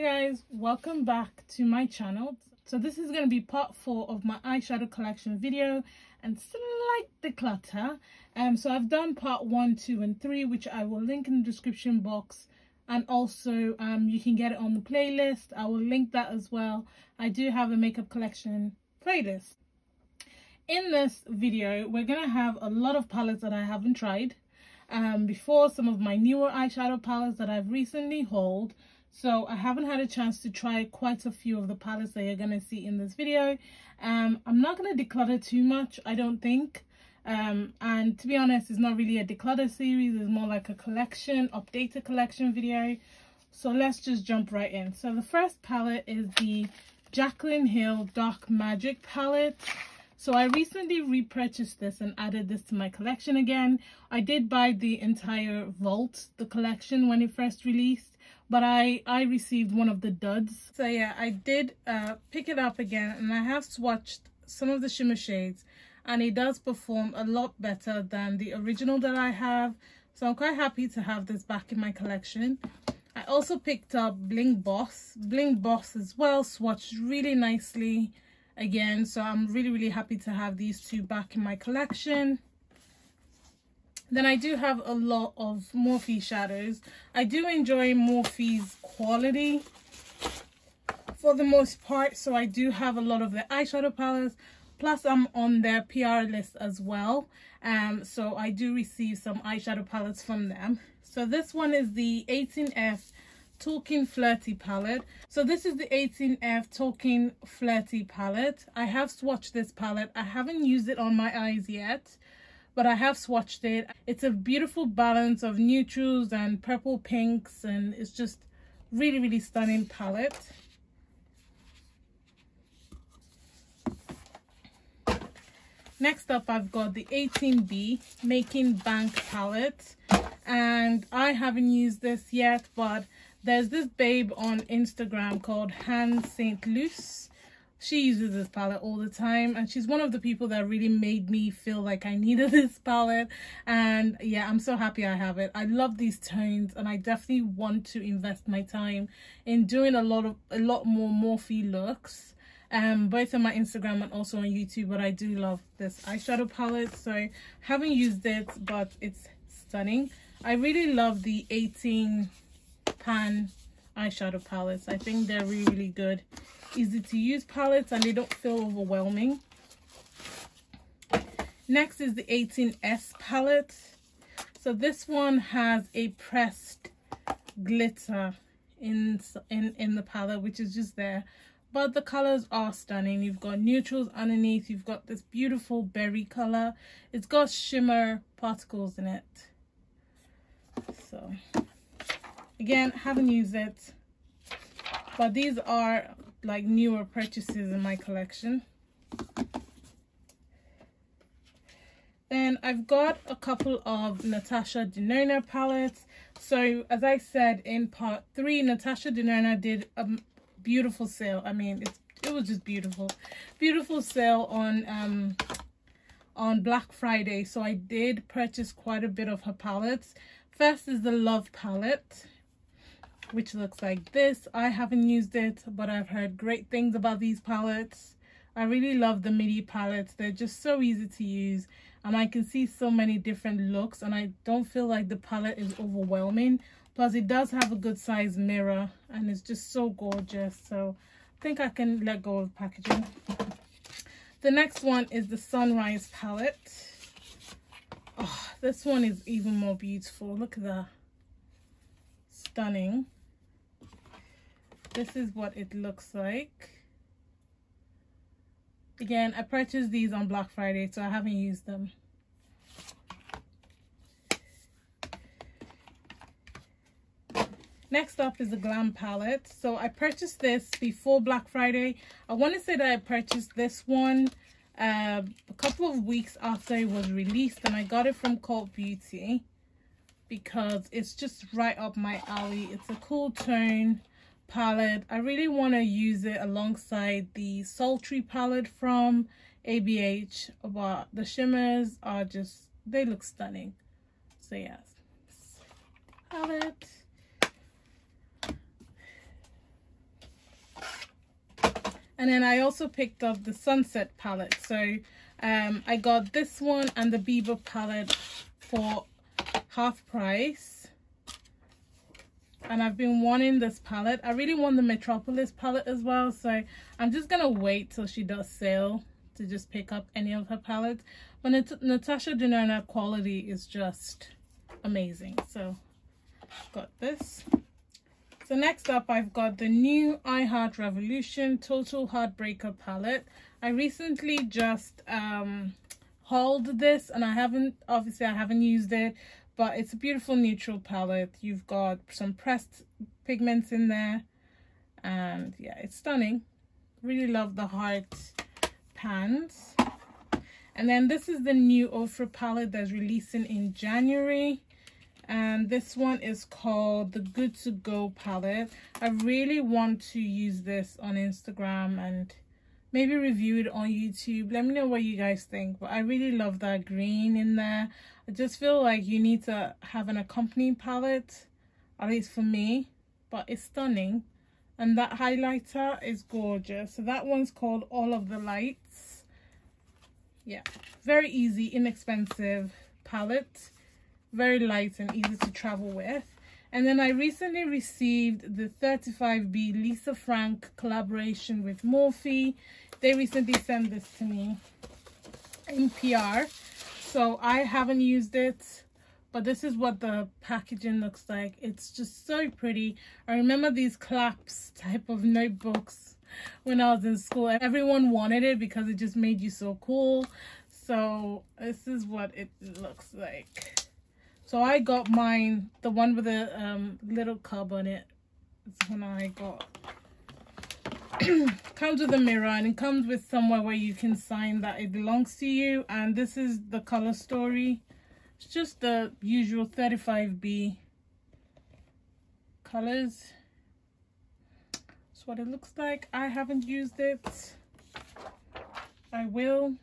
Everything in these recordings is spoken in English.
hi guys. Welcome back to my channel. So this is going to be part four of my eyeshadow collection video and slight declutter. Um so i've done part one two and three which i will link in the description box. And also um you can get it on the playlist. I will link that as well. I do have a makeup collection playlist. In this video we're gonna have a lot of palettes that i haven't tried. Um before some of my newer eyeshadow palettes that i've recently hauled so i haven't had a chance to try quite a few of the palettes that you're going to see in this video. Um i'm not going to declutter too much i don't think. Um and to be honest it's not really a declutter series it's more like a collection updated collection video. So let's just jump right in. So the first palette is the jaclyn hill dark magic palette. So I recently repurchased this and added this to my collection again. I did buy the entire Vault, the collection, when it first released, but I, I received one of the duds. So yeah, I did uh, pick it up again and I have swatched some of the shimmer shades and it does perform a lot better than the original that I have. So I'm quite happy to have this back in my collection. I also picked up Bling Boss. Bling Boss as well, swatched really nicely again so i'm really really happy to have these two back in my collection then i do have a lot of morphe shadows i do enjoy morphe's quality for the most part so i do have a lot of the eyeshadow palettes plus i'm on their pr list as well um so i do receive some eyeshadow palettes from them so this one is the 18f Talking Flirty palette. So this is the 18F Talking Flirty palette. I have swatched this palette. I haven't used it on my eyes yet, but I have swatched it. It's a beautiful balance of neutrals and purple pinks, and it's just really, really stunning palette. Next up, I've got the 18B Making Bank palette. And I haven't used this yet, but there's this babe on Instagram called Han St. Luce. She uses this palette all the time and she's one of the people that really made me feel like I needed this palette and yeah I'm so happy I have it. I love these tones and I definitely want to invest my time in doing a lot of a lot more Morphe looks um both on my instagram and also on youtube but i do love this eyeshadow palette so I haven't used it but it's stunning i really love the 18 pan eyeshadow palettes. I think they're really, really good. Easy to use palettes and they don't feel overwhelming. Next is the 18S palette. So this one has a pressed glitter in, in, in the palette, which is just there. But the colors are stunning. You've got neutrals underneath. You've got this beautiful berry color. It's got shimmer particles in it. So again haven't used it but these are like newer purchases in my collection. Then I've got a couple of Natasha Denona palettes. So as I said in part three Natasha Denona did a beautiful sale. I mean it's it was just beautiful. Beautiful sale on um on Black Friday. So I did purchase quite a bit of her palettes. First is the Love palette which looks like this. I haven't used it, but I've heard great things about these palettes. I really love the midi palettes. They're just so easy to use and I can see so many different looks and I don't feel like the palette is overwhelming. Plus it does have a good size mirror and it's just so gorgeous. So I think I can let go of packaging. The next one is the Sunrise palette. Oh, this one is even more beautiful. Look at that. Stunning this is what it looks like. Again i purchased these on black friday so i haven't used them. Next up is the glam palette. So i purchased this before black friday. I want to say that i purchased this one uh, a couple of weeks after it was released and i got it from cult beauty because it's just right up my alley. It's a cool tone palette. I really want to use it alongside the Sultry palette from ABH, but the shimmers are just, they look stunning. So yes, palette. And then I also picked up the Sunset palette. So um, I got this one and the Biba palette for half price. And I've been wanting this palette. I really want the Metropolis palette as well. So I'm just going to wait till she does sale to just pick up any of her palettes. But Nat Natasha Denona quality is just amazing. So got this. So next up, I've got the new I Heart Revolution Total Heartbreaker palette. I recently just um, hauled this and I haven't, obviously I haven't used it, but it's a beautiful neutral palette. You've got some pressed pigments in there and yeah, it's stunning. Really love the heart pans. And then this is the new Ofra palette that's releasing in January and this one is called the good to go palette i really want to use this on instagram and maybe review it on youtube let me know what you guys think but i really love that green in there i just feel like you need to have an accompanying palette at least for me but it's stunning and that highlighter is gorgeous so that one's called all of the lights yeah very easy inexpensive palette very light and easy to travel with. And then I recently received the 35B Lisa Frank collaboration with Morphe. They recently sent this to me in PR. So I haven't used it, but this is what the packaging looks like. It's just so pretty. I remember these claps type of notebooks when I was in school. Everyone wanted it because it just made you so cool. So this is what it looks like. So I got mine, the one with the um, little cub on it. That's one I got. comes with a mirror and it comes with somewhere where you can sign that it belongs to you. And this is the color story. It's just the usual 35B colors. That's what it looks like. I haven't used it. I will.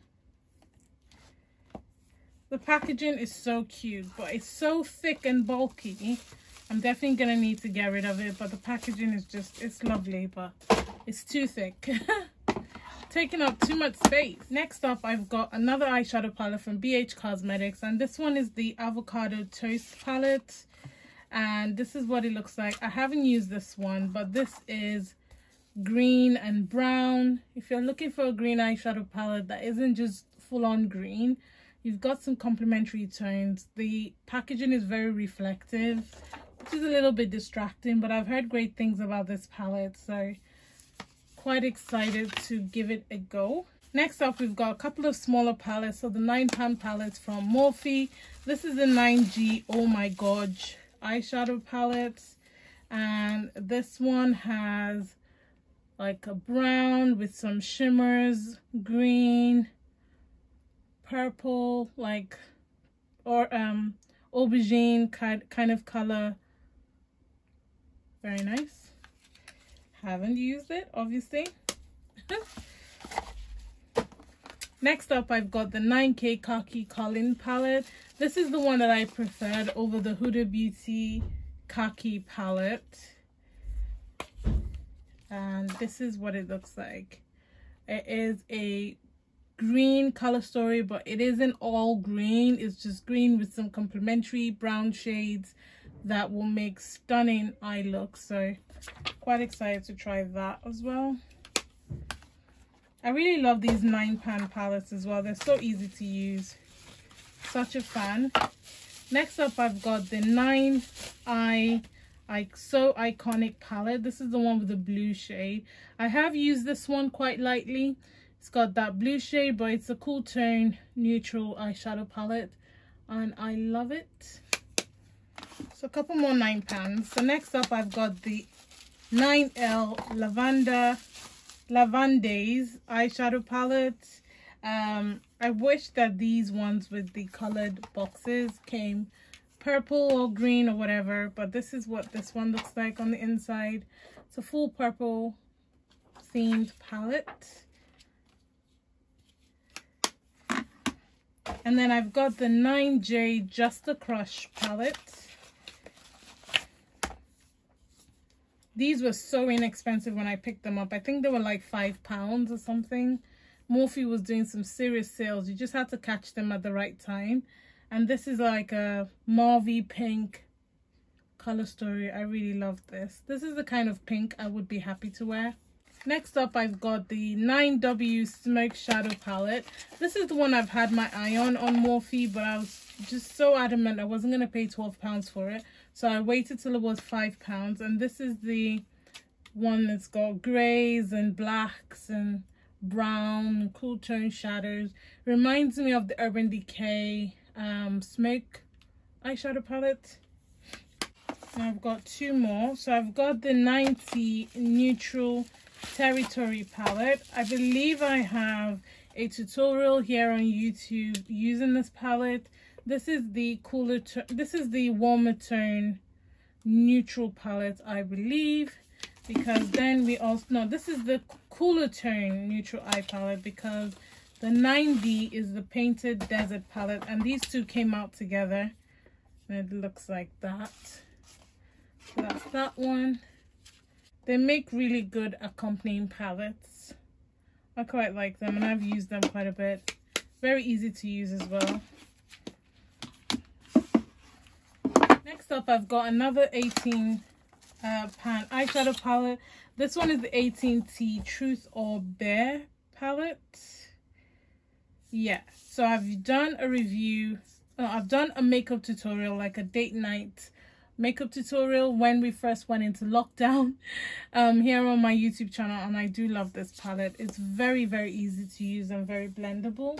The packaging is so cute, but it's so thick and bulky. I'm definitely going to need to get rid of it, but the packaging is just, it's lovely, but it's too thick. Taking up too much space. Next up, I've got another eyeshadow palette from BH Cosmetics, and this one is the Avocado Toast palette. And this is what it looks like. I haven't used this one, but this is green and brown. If you're looking for a green eyeshadow palette that isn't just full-on green, You've got some complementary tones. The packaging is very reflective, which is a little bit distracting, but I've heard great things about this palette, so quite excited to give it a go. Next up, we've got a couple of smaller palettes. So the 9 pound palettes from Morphe. This is the 9G Oh My God eyeshadow palette. And this one has like a brown with some shimmers, green, purple like or um aubergine kind kind of color very nice. Haven't used it obviously. Next up i've got the 9k khaki calling palette. This is the one that i preferred over the huda beauty khaki palette. And this is what it looks like. It is a green color story but it isn't all green. It's just green with some complementary brown shades that will make stunning eye looks so quite excited to try that as well. I really love these nine pan palettes as well. They're so easy to use. Such a fan. Next up i've got the nine eye like so iconic palette. This is the one with the blue shade. I have used this one quite lightly. It's got that blue shade, but it's a cool tone, neutral eyeshadow palette. And I love it. So a couple more 9 pans. So next up, I've got the 9L Lavender Lavandaise eyeshadow palette. Um, I wish that these ones with the colored boxes came purple or green or whatever. But this is what this one looks like on the inside. It's a full purple themed palette. And then I've got the 9J Just a Crush palette. These were so inexpensive when I picked them up. I think they were like five pounds or something. Morphe was doing some serious sales. You just had to catch them at the right time. And this is like a mauvey pink color story. I really love this. This is the kind of pink I would be happy to wear. Next up, I've got the 9W Smoke Shadow Palette. This is the one I've had my eye on on Morphe, but I was just so adamant I wasn't going to pay £12 for it. So I waited till it was £5. And this is the one that's got greys and blacks and brown cool tone shadows. Reminds me of the Urban Decay um, Smoke eyeshadow palette. And I've got two more. So I've got the 90 Neutral Territory palette. I believe I have a tutorial here on YouTube using this palette. This is the cooler this is the warmer tone neutral palette, I believe. Because then we also, no, this is the cooler tone neutral eye palette because the 9D is the painted desert palette and these two came out together. And it looks like that. So that's that one. They make really good accompanying palettes. I quite like them and I've used them quite a bit. Very easy to use as well. Next up, I've got another 18 uh, pan eyeshadow palette. This one is the 18T Truth or Bare palette. Yeah, so I've done a review. Uh, I've done a makeup tutorial, like a date night makeup tutorial when we first went into lockdown um here on my youtube channel and i do love this palette it's very very easy to use and very blendable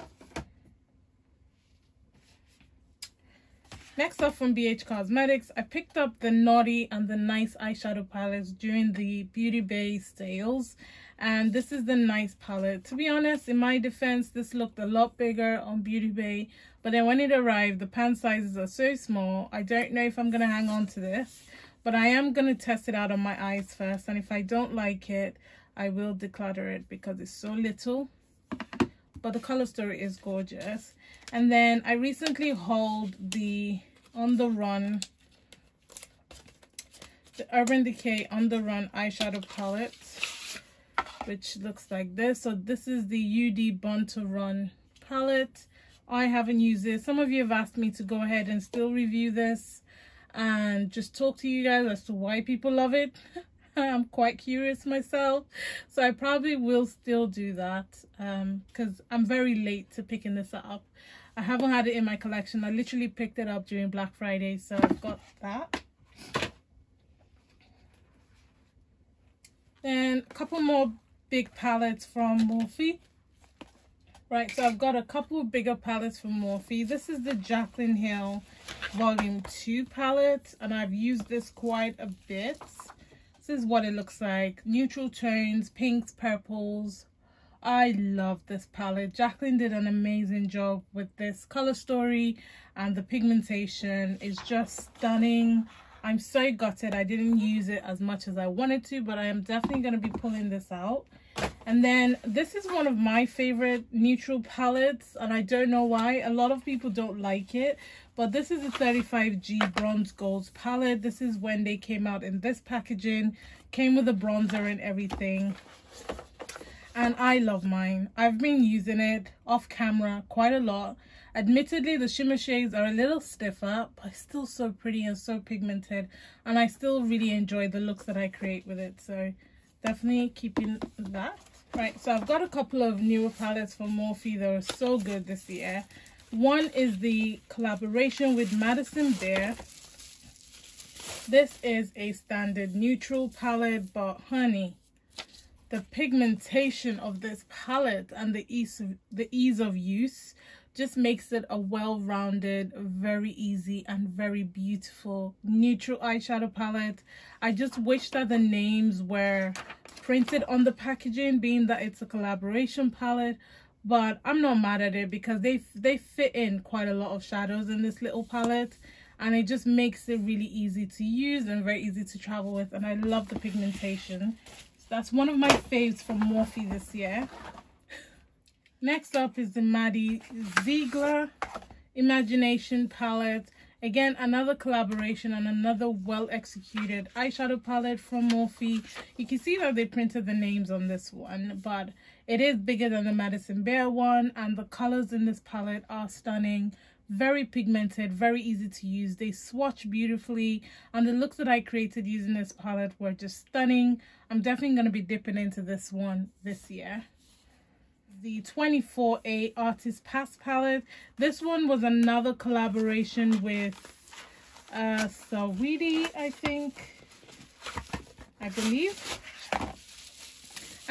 next up from bh cosmetics i picked up the naughty and the nice eyeshadow palettes during the beauty bay sales and this is the nice palette. To be honest in my defense this looked a lot bigger on beauty bay but then when it arrived the pan sizes are so small i don't know if i'm gonna hang on to this but i am gonna test it out on my eyes first and if i don't like it i will declutter it because it's so little but the color story is gorgeous and then i recently hauled the on the run the urban decay on the run eyeshadow palette which looks like this. So this is the UD Born to Run palette. I haven't used this. Some of you have asked me to go ahead and still review this and just talk to you guys as to why people love it. I'm quite curious myself. So I probably will still do that because um, I'm very late to picking this up. I haven't had it in my collection. I literally picked it up during Black Friday. So I've got that. Then a couple more big palettes from Morphe. Right, so I've got a couple of bigger palettes from Morphe. This is the Jaclyn Hill Volume 2 palette, and I've used this quite a bit. This is what it looks like. Neutral tones, pinks, purples. I love this palette. Jacqueline did an amazing job with this color story, and the pigmentation is just stunning. I'm so gutted I didn't use it as much as I wanted to, but I am definitely going to be pulling this out. And then this is one of my favorite neutral palettes, and I don't know why. A lot of people don't like it, but this is a 35G Bronze Golds palette. This is when they came out in this packaging. Came with a bronzer and everything. And I love mine. I've been using it off camera quite a lot Admittedly, the shimmer shades are a little stiffer, but still so pretty and so pigmented. And I still really enjoy the looks that I create with it. So definitely keeping that. Right, so I've got a couple of newer palettes from Morphe that are so good this year. One is the collaboration with Madison Beer. This is a standard neutral palette, but honey, the pigmentation of this palette and the ease of, the ease of use just makes it a well-rounded very easy and very beautiful neutral eyeshadow palette i just wish that the names were printed on the packaging being that it's a collaboration palette but i'm not mad at it because they they fit in quite a lot of shadows in this little palette and it just makes it really easy to use and very easy to travel with and i love the pigmentation so that's one of my faves from morphe this year Next up is the Maddie Ziegler Imagination palette. Again, another collaboration and another well executed eyeshadow palette from Morphe. You can see that they printed the names on this one, but it is bigger than the Madison Beer one and the colors in this palette are stunning. Very pigmented very easy to use. They swatch beautifully and the looks that i created using this palette were just stunning. I'm definitely going to be dipping into this one this year. The 24A Artist Pass palette. This one was another collaboration with uh, Saweetie, I think, I believe.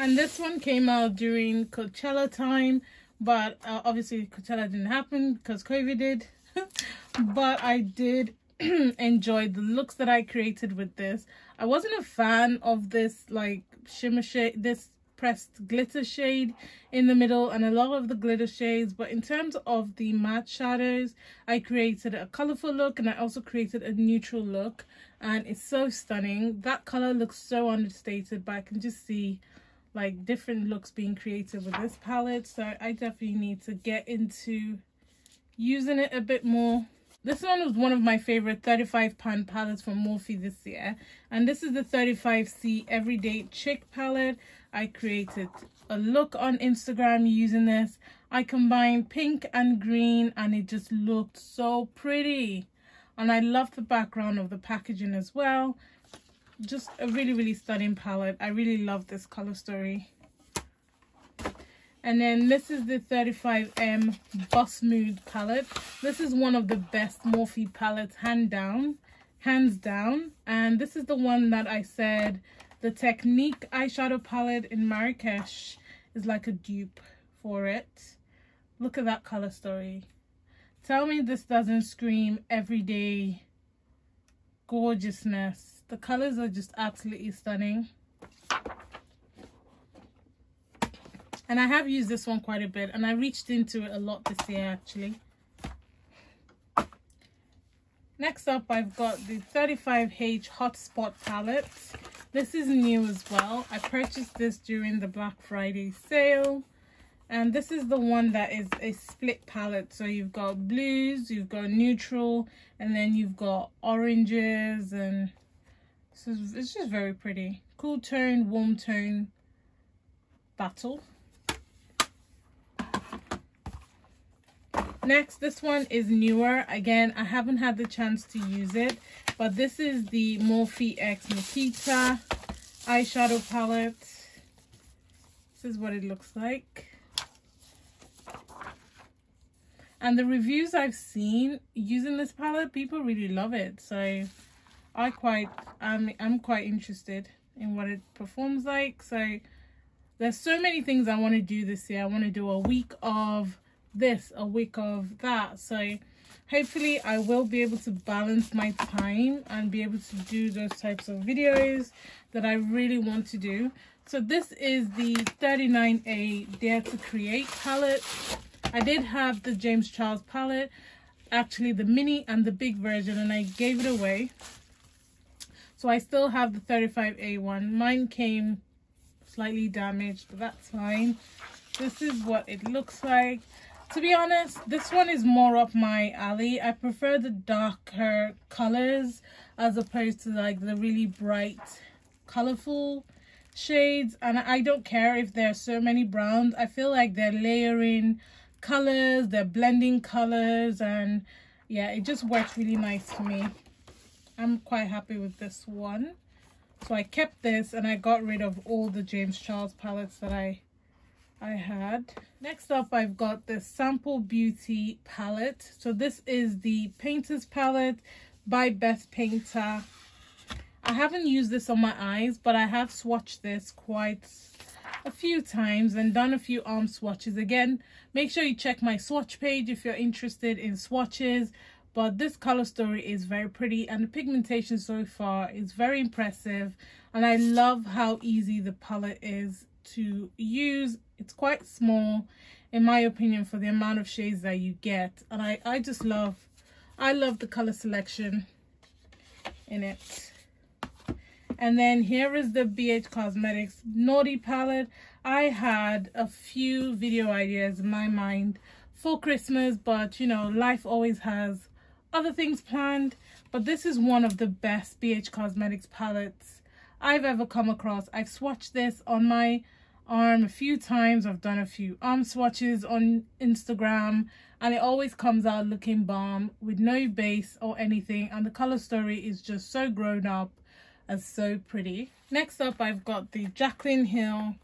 And this one came out during Coachella time, but uh, obviously Coachella didn't happen because COVID did. but I did enjoy the looks that I created with this. I wasn't a fan of this like shimmer shade, this pressed glitter shade in the middle and a lot of the glitter shades but in terms of the matte shadows i created a colorful look and i also created a neutral look and it's so stunning that color looks so understated but i can just see like different looks being created with this palette so i definitely need to get into using it a bit more this one was one of my favorite 35 pound palettes from Morphe this year. And this is the 35C Everyday Chic palette. I created a look on Instagram using this. I combined pink and green and it just looked so pretty. And I love the background of the packaging as well. Just a really, really stunning palette. I really love this color story. And then this is the 35M Boss Mood palette. This is one of the best Morphe palettes, hand down, hands down. And this is the one that I said the Technique eyeshadow palette in Marrakesh is like a dupe for it. Look at that color story. Tell me this doesn't scream everyday gorgeousness. The colors are just absolutely stunning. And I have used this one quite a bit and I reached into it a lot this year actually. Next up, I've got the 35H Hotspot palette. This is new as well. I purchased this during the Black Friday sale. And this is the one that is a split palette. So you've got blues, you've got neutral, and then you've got oranges. And so it's just very pretty. Cool tone, warm tone battle. Next, this one is newer. Again, I haven't had the chance to use it, but this is the Morphe X Nikita eyeshadow palette. This is what it looks like. And the reviews I've seen using this palette, people really love it. So I quite, I'm, I'm quite interested in what it performs like. So there's so many things I want to do this year. I want to do a week of this a week of that so hopefully i will be able to balance my time and be able to do those types of videos that i really want to do so this is the 39a dare to create palette i did have the james charles palette actually the mini and the big version and i gave it away so i still have the 35a one. Mine came slightly damaged but that's fine. This is what it looks like. To be honest this one is more up my alley. I prefer the darker colors as opposed to like the really bright colorful shades. And i don't care if there are so many browns. I feel like they're layering colors they're blending colors and yeah it just works really nice for me i'm quite happy with this one so i kept this and i got rid of all the james charles palettes that i I had. Next up, I've got the Sample Beauty palette. So this is the Painter's palette by Beth Painter. I haven't used this on my eyes, but I have swatched this quite a few times and done a few arm swatches. Again, make sure you check my swatch page if you're interested in swatches. But this color story is very pretty and the pigmentation so far is very impressive. And I love how easy the palette is to use it's quite small in my opinion for the amount of shades that you get and i i just love i love the color selection in it and then here is the bh cosmetics naughty palette i had a few video ideas in my mind for christmas but you know life always has other things planned, but this is one of the best BH Cosmetics palettes I've ever come across. I've swatched this on my arm a few times. I've done a few arm swatches on Instagram and it always comes out looking bomb with no base or anything and the color story is just so grown up and so pretty. Next up I've got the Jaclyn Hill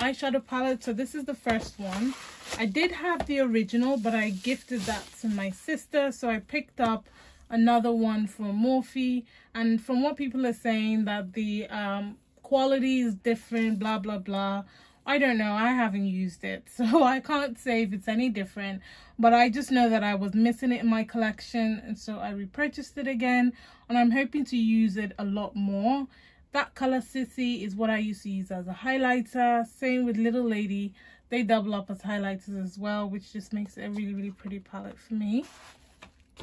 eyeshadow palette. So this is the first one. I did have the original but I gifted that to my sister so I picked up another one from Morphe and from what people are saying that the um, quality is different blah blah blah I don't know. I haven't used it. So I can't say if it's any different. But I just know that I was missing it in my collection. And so I repurchased it again. And I'm hoping to use it a lot more. That color Sissy is what I used to use as a highlighter. Same with Little Lady. They double up as highlighters as well. Which just makes it a really, really pretty palette for me.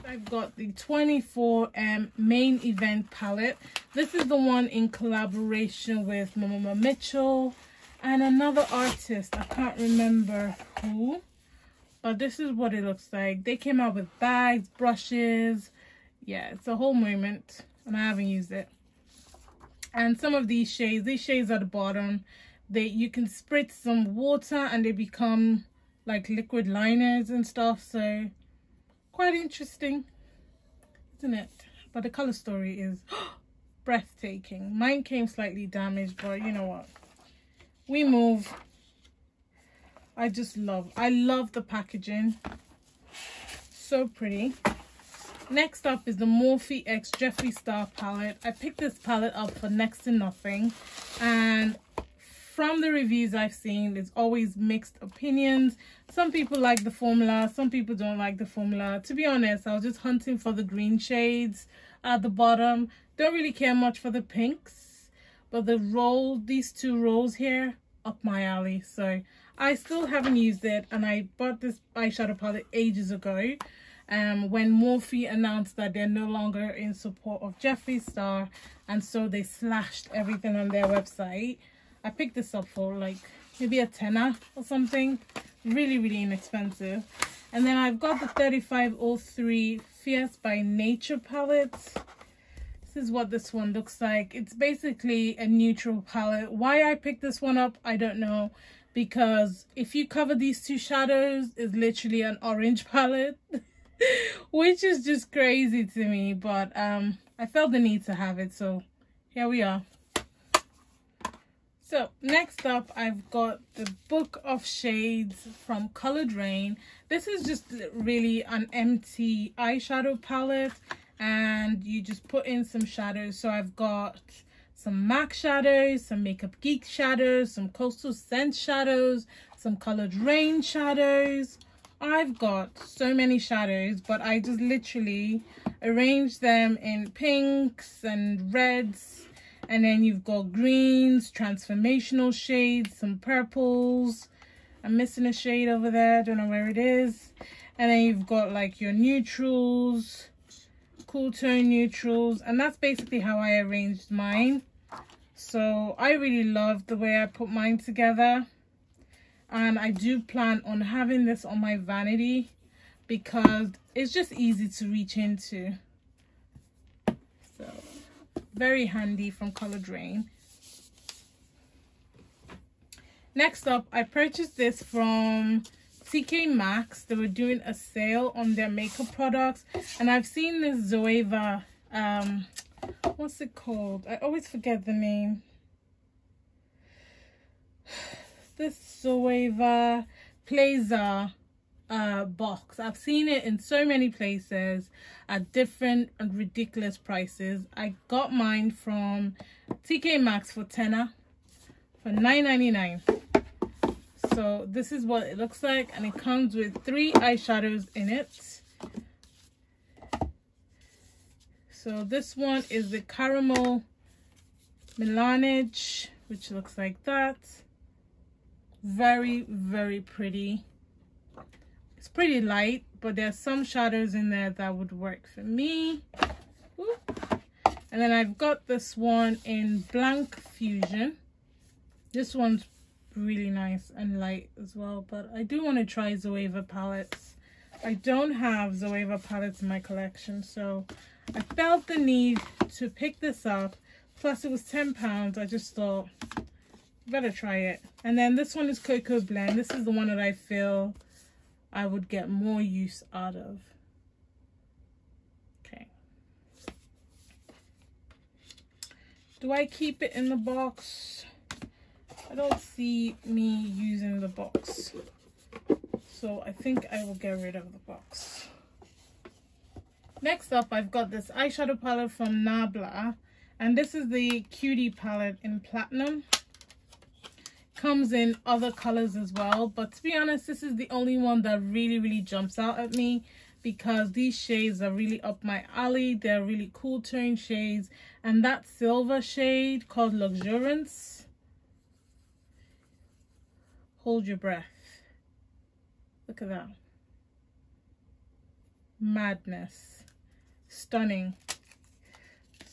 I've got the 24M main event palette. This is the one in collaboration with Mama Mitchell and another artist i can't remember who but this is what it looks like they came out with bags brushes yeah it's a whole moment and i haven't used it and some of these shades these shades at the bottom they you can spritz some water and they become like liquid liners and stuff. So quite interesting isn't it? But the color story is breathtaking. Mine came slightly damaged but you know what? We move. I just love i love the packaging. So pretty next up is the morphe x jeffree star palette. I picked this palette up for next to nothing. And from the reviews i've seen there's always mixed opinions. Some people like the formula some people don't like the formula. To be honest i was just hunting for the green shades at the bottom. Don't really care much for the pinks but the roll these two rolls here up my alley. So i still haven't used it and i bought this eyeshadow palette ages ago um when morphe announced that they're no longer in support of jeffree star and so they slashed everything on their website i picked this up for like maybe a tenner or something really really inexpensive and then i've got the 3503 fierce by nature palette This is what this one looks like. It's basically a neutral palette. Why I picked this one up, I don't know. Because if you cover these two shadows, it's literally an orange palette. which is just crazy to me. But um, I felt the need to have it. So here we are. So next up, I've got the Book of Shades from Coloured Raine This is just really an empty eyeshadow palette and you just put in some shadows so i've got some mac shadows some makeup geek shadows some coastal scent shadows some Coloured Raine shadows i've got so many shadows but i just literally arrange them in pinks and reds. And then you've got greens transformational shades some purples. I'm missing a shade over there. I don't know where it is. And then you've got like your neutrals cool tone neutrals. And that's basically how I arranged mine. So I really love the way I put mine together and I do plan on having this on my vanity because it's just easy to reach into so very handy from Coloured Raine next up I purchased this from TK Maxx, they were doing a sale on their makeup products. And I've seen this Zoeva, um, what's it called? I always forget the name. This Zoeva Plaisir uh, box. I've seen it in so many places at different and ridiculous prices. I got mine from TK Maxx for tenner for nine ninety nine so this is what it looks like and it comes with three eyeshadows in it so this one is the caramel melange which looks like that very very pretty. It's pretty light but there's some shadows in there that would work for me. And then I've got this one in Blanc Fusion. This one's really nice and light as well but i do want to try zoeva palettes. I don't have Zoeva palettes in my collection, so I felt the need to pick this up. Plus it was 10 pounds. I just thought, better try it. And then this one is Cocoa Blend. This is the one that I feel I would get more use out of. Okay. Do I keep it in the box? I don't see me using the box. So I think I will get rid of the box. Next up, I've got this eyeshadow palette from Nabla. And this is the Cutie palette in Platinum. Comes in other colors as well. But to be honest, this is the only one that really, really jumps out at me. Because these shades are really up my alley. They're really cool tone shades. And that silver shade called Luxuriance. Hold your breath. Look at that. Madness. Stunning.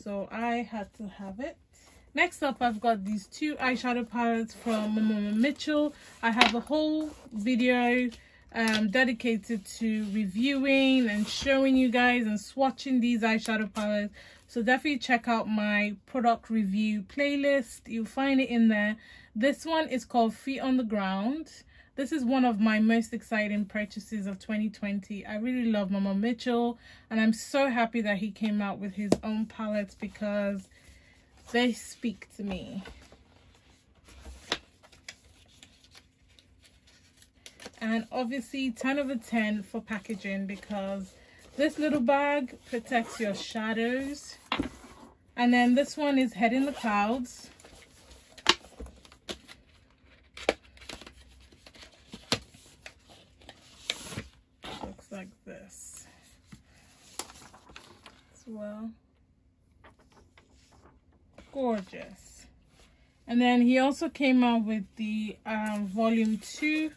So I had to have it. Next up, I've got these two eyeshadow palettes from Mama Mitchell. I have a whole video um, dedicated to reviewing and showing you guys and swatching these eyeshadow palettes. So definitely check out my product review playlist. You'll find it in there. This one is called Feet on the Ground. This is one of my most exciting purchases of 2020. I really love Mama Mitchell and I'm so happy that he came out with his own palettes because they speak to me. And obviously 10 over 10 for packaging because this little bag protects your shadows. And then this one is Head in the Clouds. Looks like this as well. Gorgeous. And then he also came out with the um, volume 2.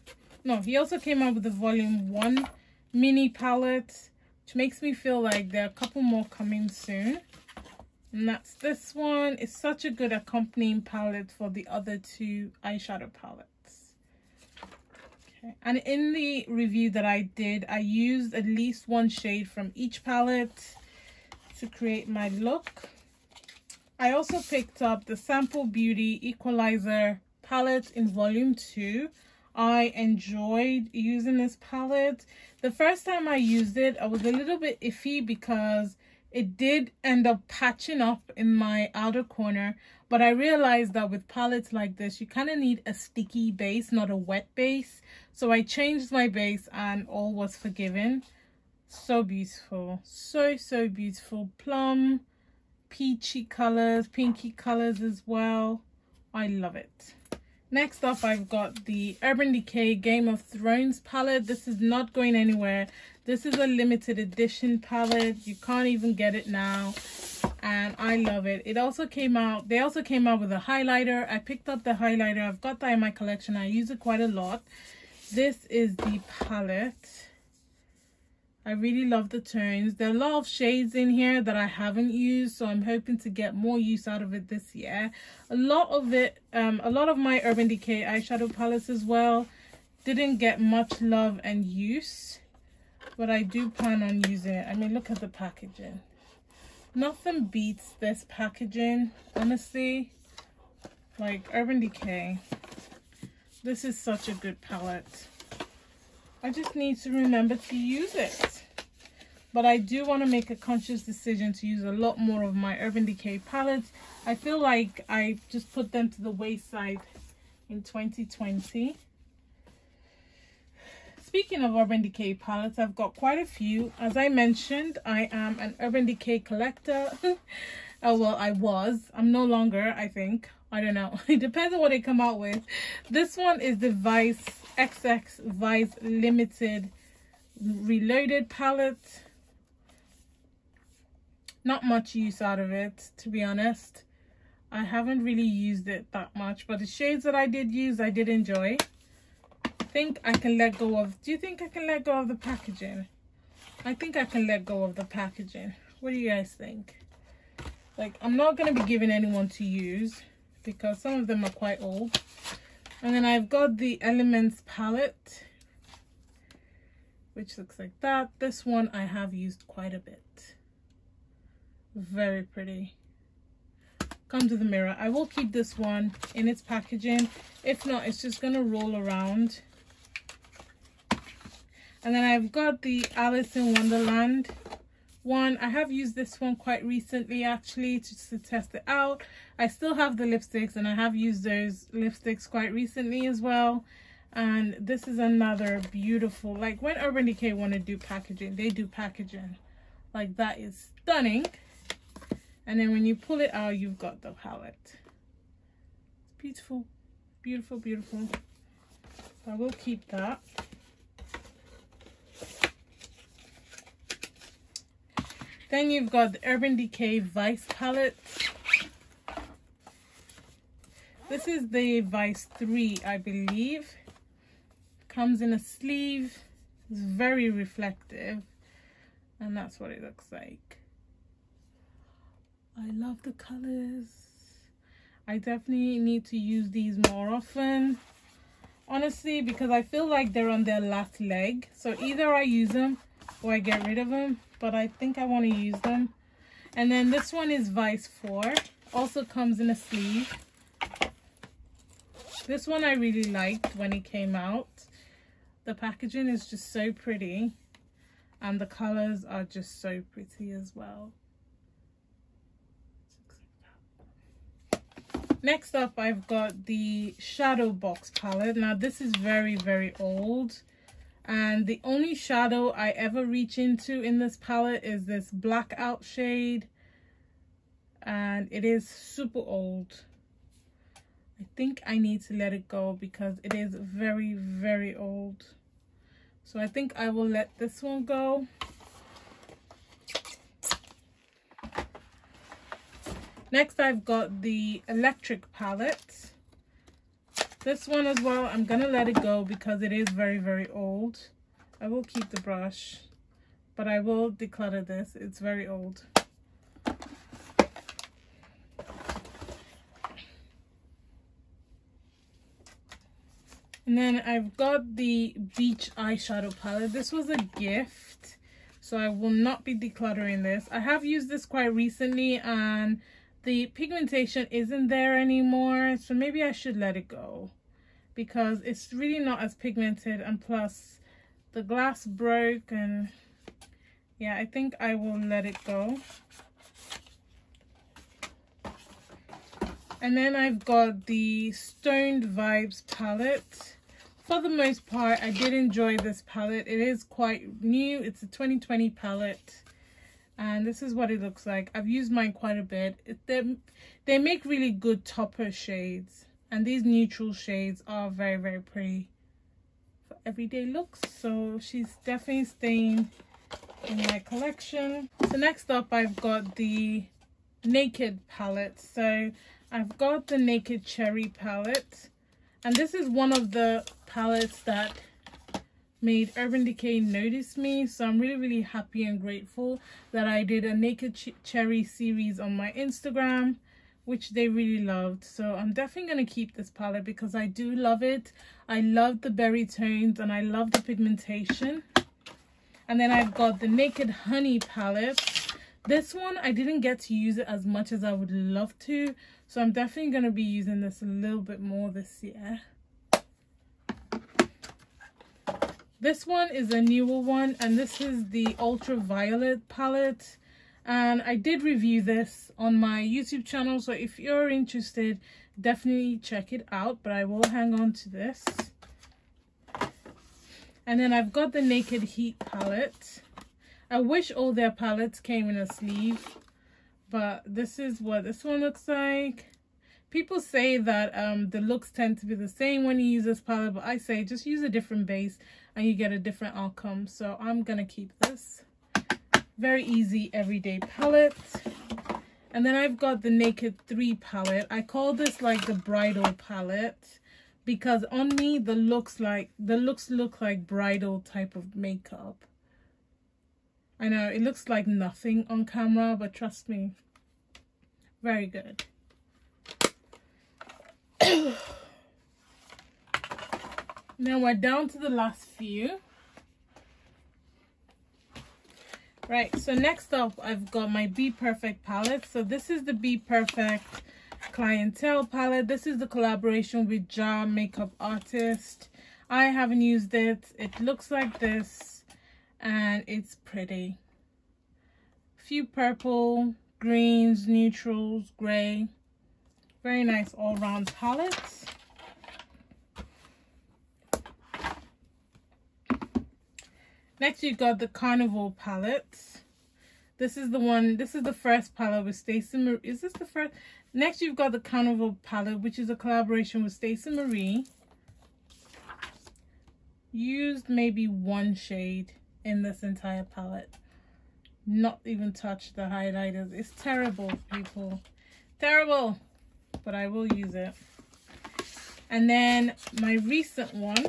No, he also came out with the volume 1 mini palette. Which makes me feel like there are a couple more coming soon. And that's this one. It's such a good accompanying palette for the other two eyeshadow palettes. Okay. And in the review that I did, I used at least one shade from each palette to create my look. I also picked up the Sample Beauty Equalizer palette in volume 2. I enjoyed using this palette. The first time I used it, I was a little bit iffy because it did end up patching up in my outer corner. But I realized that with palettes like this, you kind of need a sticky base, not a wet base. So I changed my base and all was forgiven. So beautiful. So, so beautiful. Plum, peachy colors, pinky colors as well. I love it. Next up, I've got the Urban Decay Game of Thrones palette. This is not going anywhere. This is a limited edition palette. You can't even get it now. And I love it. It also came out, they also came out with a highlighter. I picked up the highlighter. I've got that in my collection. I use it quite a lot. This is the palette. I really love the tones. There are a lot of shades in here that I haven't used, so I'm hoping to get more use out of it this year. A lot of it, um, a lot of my Urban Decay eyeshadow palettes as well didn't get much love and use, but I do plan on using it. I mean, look at the packaging. Nothing beats this packaging, honestly. Like Urban Decay. This is such a good palette. I just need to remember to use it. But I do want to make a conscious decision to use a lot more of my Urban Decay palettes. I feel like I just put them to the wayside in 2020. Speaking of Urban Decay palettes, I've got quite a few. As I mentioned, I am an Urban Decay collector. oh, well, I was. I'm no longer, I think. I don't know. It depends on what they come out with. This one is the Vice XX Vice Limited Reloaded palette. Not much use out of it, to be honest. I haven't really used it that much, but the shades that I did use, I did enjoy. I think I can let go of... Do you think I can let go of the packaging? I think I can let go of the packaging. What do you guys think? Like, I'm not going to be giving anyone to use because some of them are quite old. And then I've got the Elements palette, which looks like that. This one I have used quite a bit. Very pretty. Come to the mirror. I will keep this one in its packaging. If not, it's just going to roll around. And then I've got the Alice in Wonderland one. I have used this one quite recently actually to, to test it out. I still have the lipsticks and I have used those lipsticks quite recently as well. And this is another beautiful, like when Urban Decay want to do packaging, they do packaging. Like that is stunning. And then when you pull it out, you've got the palette. It's beautiful, beautiful, beautiful. I will keep that. Then you've got the Urban Decay Vice palette. This is the Vice 3, I believe. Comes in a sleeve. It's very reflective. And that's what it looks like. I love the colors. I definitely need to use these more often. Honestly, because I feel like they're on their last leg. So either I use them or I get rid of them but I think I want to use them. And then this one is Vice 4. Also comes in a sleeve. This one I really liked when it came out. The packaging is just so pretty. And the colors are just so pretty as well. Next up, I've got the Shadow Box palette. Now, this is very, very old and the only shadow I ever reach into in this palette is this blackout shade. And it is super old. I think I need to let it go because it is very very old. So I think I will let this one go. Next I've got the electric palette this one as well, I'm going to let it go because it is very, very old. I will keep the brush, but I will declutter this. It's very old. And then I've got the Beach Eyeshadow Palette. This was a gift, so I will not be decluttering this. I have used this quite recently and the pigmentation isn't there anymore, so maybe I should let it go because it's really not as pigmented and plus the glass broke and yeah I think I will let it go. And then I've got the Stoned Vibes palette. For the most part I did enjoy this palette. It is quite new. It's a 2020 palette and this is what it looks like. I've used mine quite a bit. They, they make really good topper shades and these neutral shades are very very pretty for everyday looks. So she's definitely staying in my collection. So next up i've got the naked palette. So i've got the naked cherry palette. And this is one of the palettes that made urban decay notice me. So i'm really really happy and grateful that i did a naked Ch cherry series on my instagram which they really loved. So I'm definitely going to keep this palette because I do love it. I love the berry tones and I love the pigmentation. And then I've got the Naked Honey palette. This one, I didn't get to use it as much as I would love to. So I'm definitely going to be using this a little bit more this year. This one is a newer one and this is the Ultraviolet palette and I did review this on my YouTube channel so if you're interested definitely check it out but I will hang on to this. And then I've got the Naked Heat palette. I wish all their palettes came in a sleeve but this is what this one looks like. People say that um, the looks tend to be the same when you use this palette but I say just use a different base and you get a different outcome. So I'm gonna keep this very easy everyday palette and then I've got the Naked 3 palette. I call this like the bridal palette because on me the looks like the looks look like bridal type of makeup. I know it looks like nothing on camera but trust me very good. now we're down to the last few Right, so next up, I've got my BPerfect palette. So this is the BPerfect Clientele palette. This is the collaboration with Jar Makeup Artist. I haven't used it. It looks like this and it's pretty. Few purple, greens, neutrals, gray. Very nice all-round palette. Next, you've got the Carnival palette. This is the one, this is the first palette with Stacey Marie. Is this the first? Next, you've got the Carnival palette, which is a collaboration with Stacey Marie. Used maybe one shade in this entire palette. Not even touch the highlighters. It's terrible, people. Terrible. But I will use it. And then my recent one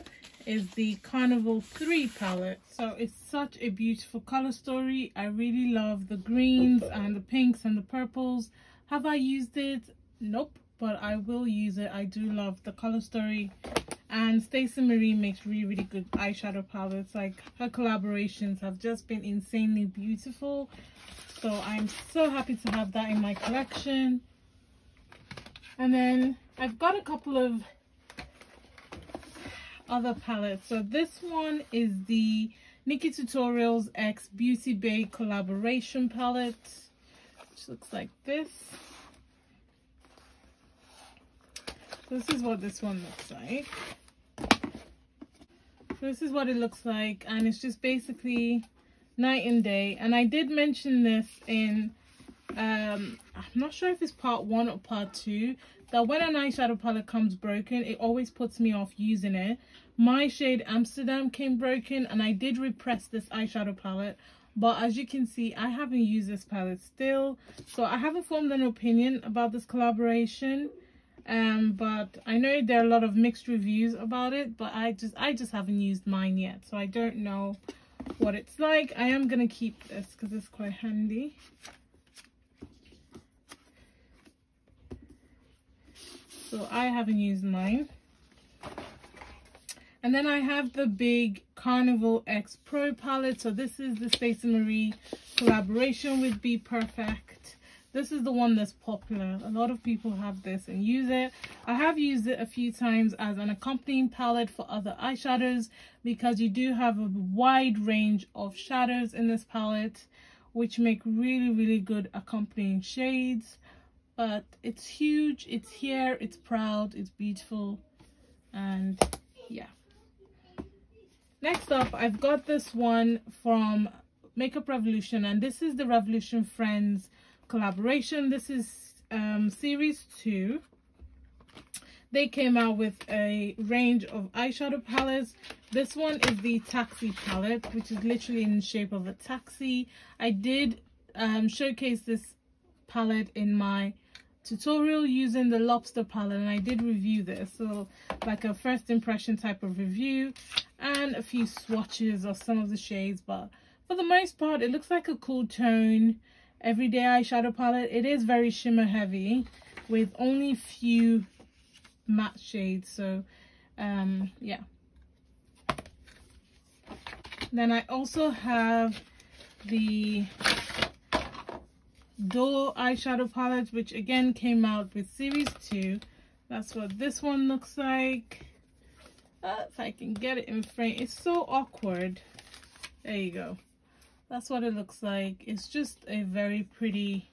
is the Carnival 3 palette. So it's such a beautiful color story. I really love the greens and the pinks and the purples. Have I used it? Nope, but I will use it. I do love the color story. And Stacey Marie makes really, really good eyeshadow palettes. Like her collaborations have just been insanely beautiful. So I'm so happy to have that in my collection. And then I've got a couple of other palettes. So this one is the Nikkie Tutorials X Beauty Bay collaboration palette, which looks like this. This is what this one looks like. So this is what it looks like and it's just basically night and day and I did mention this in um I'm not sure if it's part one or part two that when an eyeshadow palette comes broken, it always puts me off using it. My shade Amsterdam came broken and I did repress this eyeshadow palette. But as you can see, I haven't used this palette still. So I haven't formed an opinion about this collaboration. Um, but I know there are a lot of mixed reviews about it, but I just I just haven't used mine yet. So I don't know what it's like. I am going to keep this because it's quite handy. So I haven't used mine. And then I have the big Carnival X Pro palette. So this is the Stacey Marie collaboration with BPerfect. This is the one that's popular. A lot of people have this and use it. I have used it a few times as an accompanying palette for other eyeshadows because you do have a wide range of shadows in this palette which make really, really good accompanying shades but it's huge it's here it's proud it's beautiful and yeah. Next up i've got this one from makeup revolution and this is the revolution friends collaboration. This is um series two. They came out with a range of eyeshadow palettes. This one is the taxi palette which is literally in the shape of a taxi. I did um showcase this palette in my tutorial using the lobster palette and I did review this so like a first impression type of review and a few swatches of some of the shades but for the most part it looks like a cool tone everyday eyeshadow palette. It is very shimmer heavy with only few matte shades so um yeah. Then I also have the dual eyeshadow palette which again came out with series 2 that's what this one looks like. Uh, if I can get it in frame it's so awkward. There you go. That's what it looks like. It's just a very pretty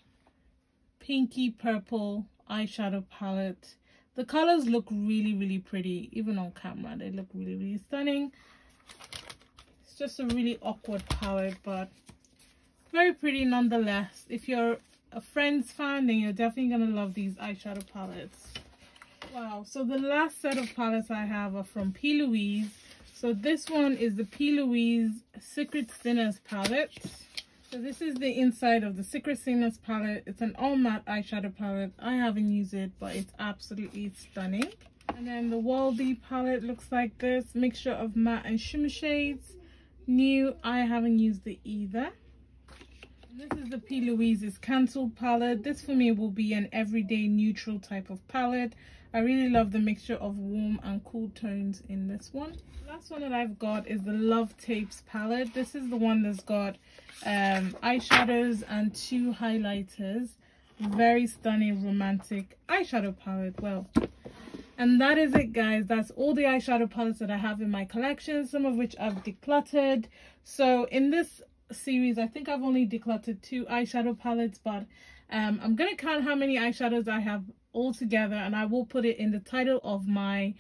pinky purple eyeshadow palette. The colors look really really pretty even on camera. They look really really stunning. It's just a really awkward palette but very pretty nonetheless. If you're a friends fan then you're definitely gonna love these eyeshadow palettes. Wow so the last set of palettes i have are from p. Louise. So this one is the p. Louise secret sinners palette. So this is the inside of the secret sinners palette. It's an all matte eyeshadow palette. I haven't used it but it's absolutely stunning. And then the Waldy palette looks like this mixture of matte and shimmer shades. New i haven't used it either this is the P. Louise's Cancelled palette. This for me will be an everyday neutral type of palette. I really love the mixture of warm and cool tones in this one. Last one that I've got is the Love Tapes palette. This is the one that's got um, eyeshadows and two highlighters. Very stunning romantic eyeshadow palette. Well, and that is it guys that's all the eyeshadow palettes that i have in my collection some of which i've decluttered so in this series. I think i've only decluttered two eyeshadow palettes but um, i'm gonna count how many eyeshadows i have all together and i will put it in the title of my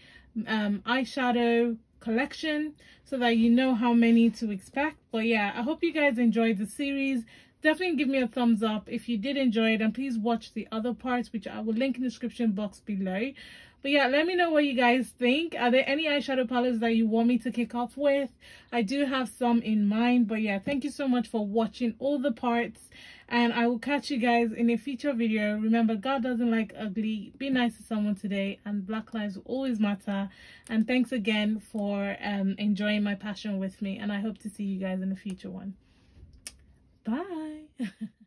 um, eyeshadow collection so that you know how many to expect. But yeah i hope you guys enjoyed the series. Definitely give me a thumbs up if you did enjoy it and please watch the other parts which i will link in the description box below but yeah let me know what you guys think. Are there any eyeshadow palettes that you want me to kick off with? I do have some in mind but yeah thank you so much for watching all the parts and i will catch you guys in a future video. Remember god doesn't like ugly. Be nice to someone today and black lives will always matter. And thanks again for um enjoying my passion with me and i hope to see you guys in a future one. Bye.